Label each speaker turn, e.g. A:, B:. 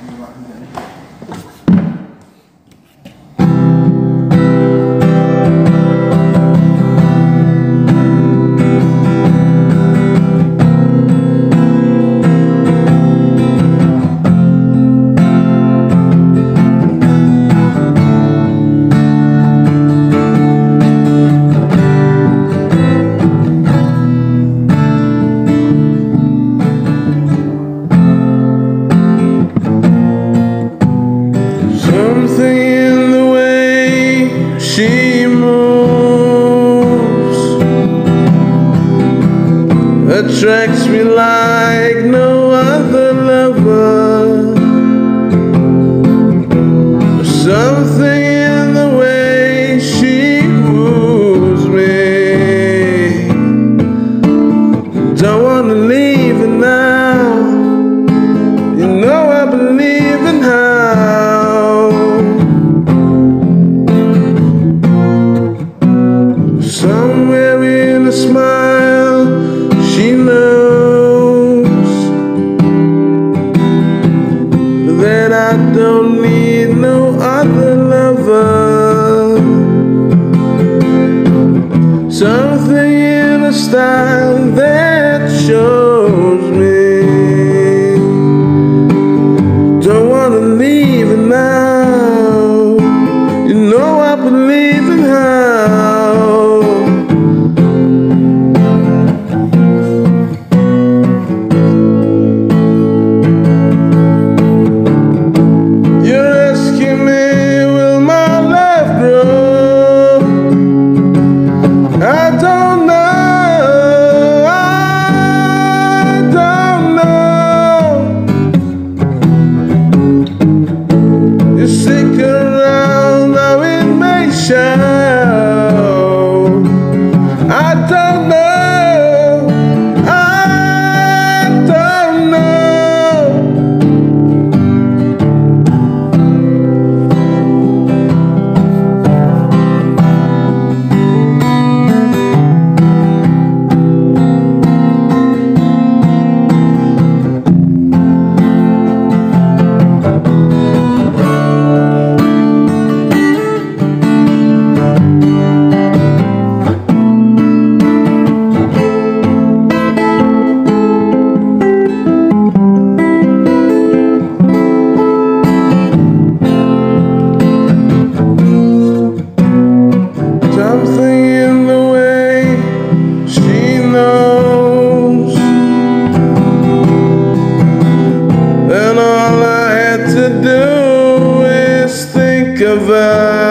A: Something attracts me like no other lover. Something in the way she moves me. Don't wanna leave her now. You know I believe in how Somewhere in a smile That I don't need no other lover. Something in a style that shows river